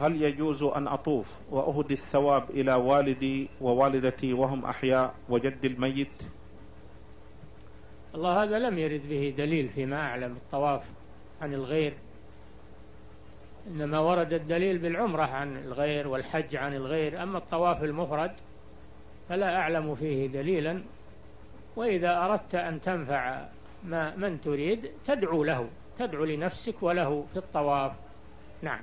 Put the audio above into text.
هل يجوز أن أطوف وأهدي الثواب إلى والدي ووالدتي وهم أحياء وجد الميت؟ الله هذا لم يرد به دليل فيما أعلم الطواف عن الغير. إنما ورد الدليل بالعمرة عن الغير والحج عن الغير. أما الطواف المفرد فلا أعلم فيه دليلا. وإذا أردت أن تنفع ما من تريد تدعو له تدعو لنفسك وله في الطواف. نعم.